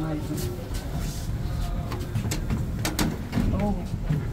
Mais um. Oh.